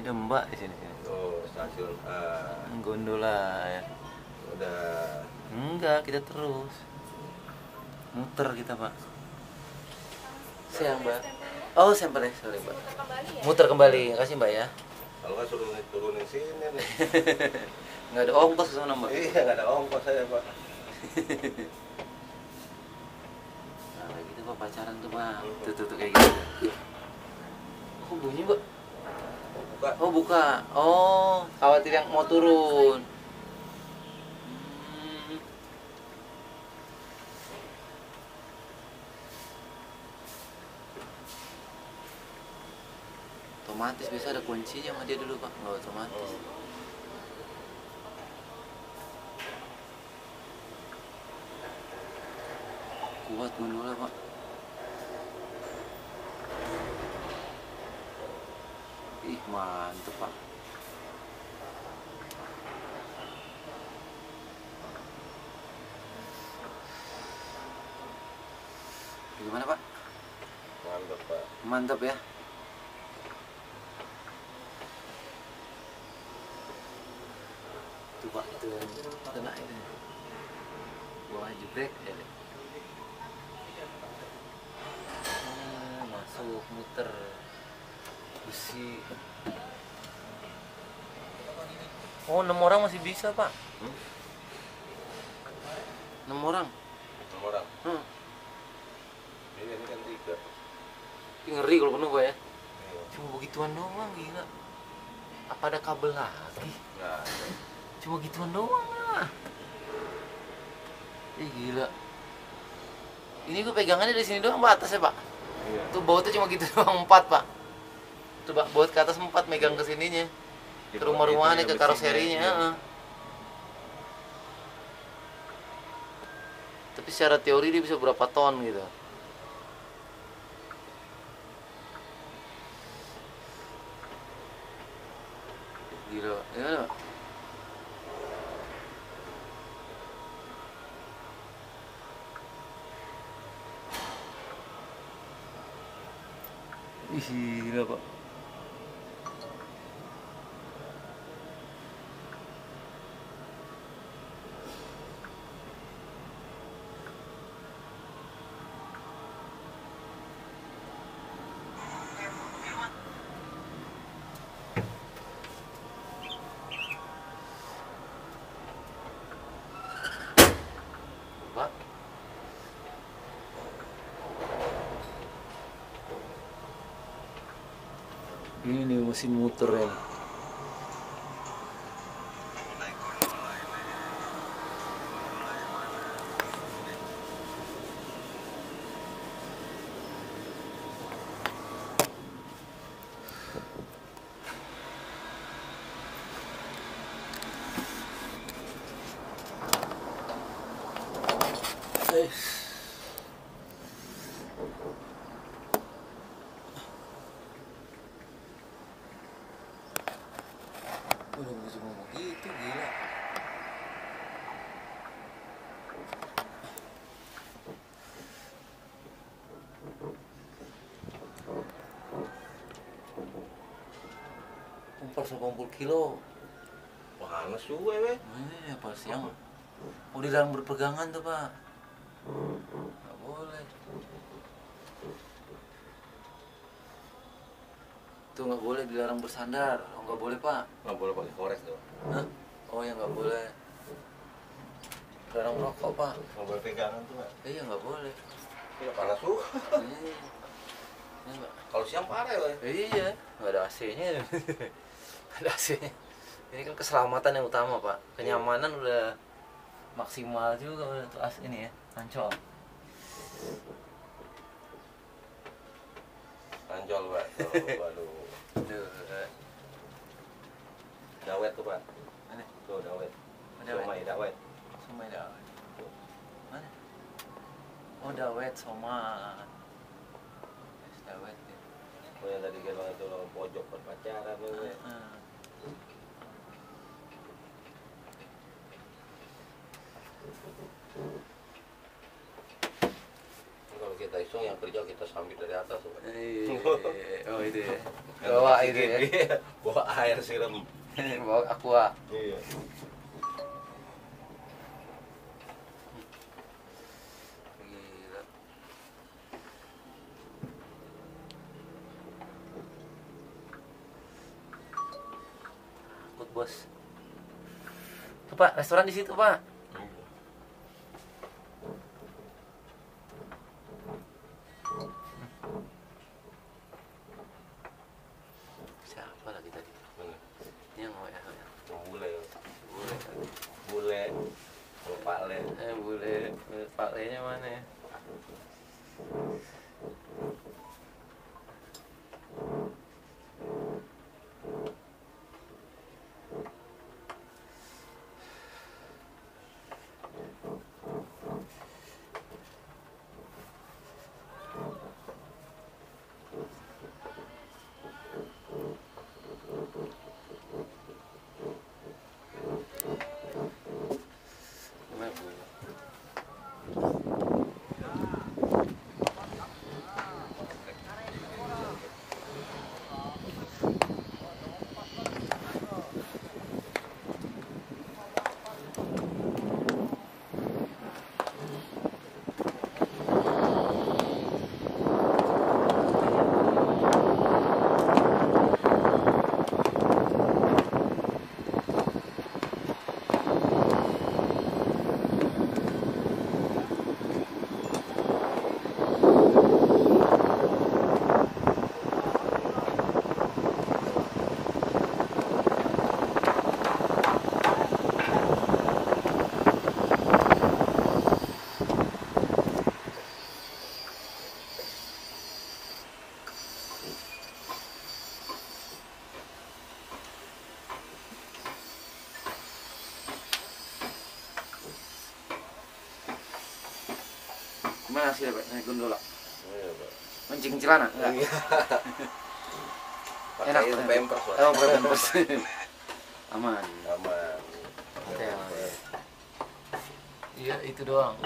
Ini ada mbak di sini. sini. Tuh, stasiun A. Gondola ya. Udah. Enggak, kita terus. Muter kita, Pak. Siang, Mbak. Oh, sampel ya, sorry, Mbak. Muter kembali. Kasih, Mbak ya. Kalau nggak suruh turunin sini nih. Nggak ada ongkos ke sana, Mbak. iya, nggak ada ongkos saya, Pak. Nah, kayak gitu, Pak, pacaran tuh, Pak. Tuh, tuh, tuh, kayak gitu. Oh, bunyi, Mbak. Buka. Oh, buka. Oh, khawatir yang mau turun. Hmm. Otomatis biasa ada kuncinya sama dia dulu pak, nggak otomatis. Kuat gondola pak. Mantep pak. Gimana pak? Mantap, Pak. Mantap ya. Tuh pak, itu kena itu. Bawa jebrek ya. Ah, masuk muter besi. Oh, enam orang masih bisa pak. Hmm? Enam orang. Enam orang. Hmm. Iya, ini kan tiga. Ngeri kalau penuh pak ya. Iya. Cuma begituan doang gila. Apa ada kabel lagi? Ada. Cuma gituan doang lah. Ih gila. Ini gue pegangannya dari sini doang pak atas ya pak. Iya. Tuh bautnya cuma gitu doang empat pak. Pak baut ke atas empat megang ke sininya. Ke itu ke ya, karoserinya. besinya, iya. Tapi secara teori dia bisa berapa ton gitu. Gila, pak? Ih, gila. Pak. Ini nih mesin muter ya. Eh. Udah bisa ngomong gitu gila. Umpar 80 kilo. Panas juga, weh. Ini apa siang? Di dalam berpegangan tuh pak. Nggak boleh. Tuh nggak boleh dilarang bersandar. Oh nggak boleh pak. Nggak boleh pakai korek tuh. Hah? Oh ya nggak boleh. Larang merokok pak. Nggak boleh pegangan tuh, Pak. Iya nggak boleh. Iya, panas juga. Iya. Pak. Kalau siang parah, weh. Iya. Nggak ada AC-nya. Nggak ada AC-nya. Ini kan keselamatan yang utama pak. Kenyamanan udah maksimal juga udah tuh as ini ya. Ancol. Ancol, Pak. Tuh, waduh. Tuh. Dawet tuh, Pak. Mana? Tuh, dawet. Dawet. Somai dawet. Somai dawet. Mana? Oh dawet soma. Dawet ya. Oh, yang tadi kan waktu lo pojok berpacaran, weh. Heeh. Kalau kita iseng yang kerja kita sambil dari atas Pak. Iya. Oh itu ya. Bawa itu ya. bawa air siram Bawa aqua. iya Gila. Bos. Tuh pak, restoran di situ pak. Gimana hasilnya pak? Naik gondola? iya pak Mancing celana? Enggak? Iya. Enak, pakai enak. pampers pak Oh, pakai pampers. Aman. aman Oke, oke. Iya, itu doang.